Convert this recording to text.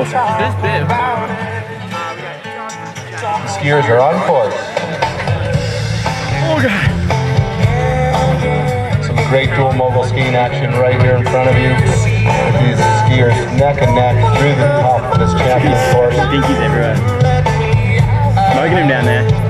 This bib. Skiers are on course. Oh god. Some great dual mogul skiing action right here in front of you. These skiers neck and neck through the top of this champion course. Dinkies everywhere. Smoking him down there.